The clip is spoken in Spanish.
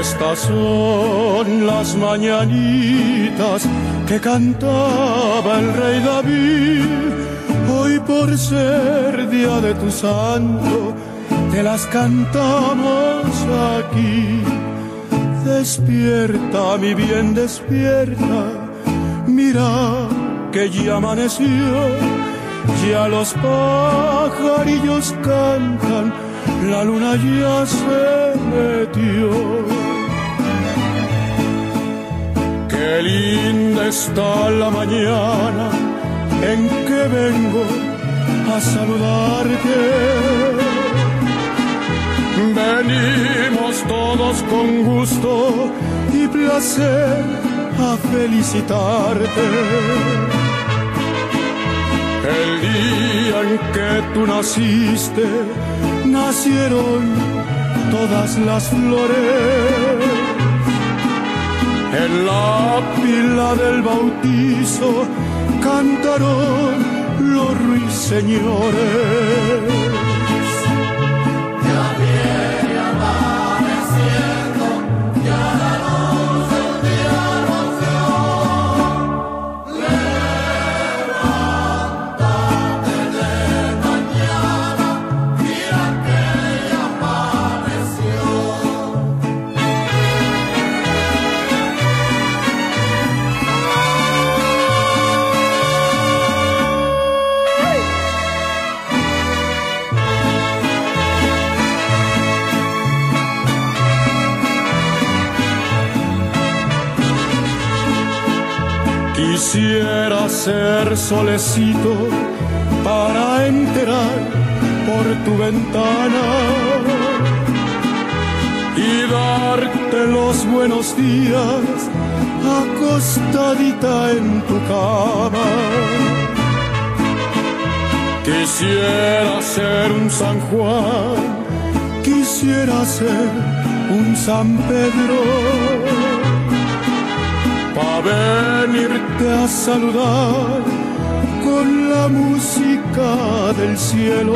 Estas son las mañanitas que cantaba el rey David. Hoy por ser día de tu santo, te las cantamos aquí. Despierta, mi bien, despierta. Mira que ya amaneció, ya los pajarillos cantan, la luna ya se metió. Qué linda está la mañana en que vengo a saludarte. Venimos todos con gusto y placer a felicitarte. El día en que tú naciste, nacieron todas las flores en la pila del bautizo cantaron los ruiseñores. Quisiera ser solecito para enterar por tu ventana y darte los buenos días acostadita en tu cama. Quisiera ser un San Juan, quisiera ser un San Pedro para venirte a saludar con la música del cielo.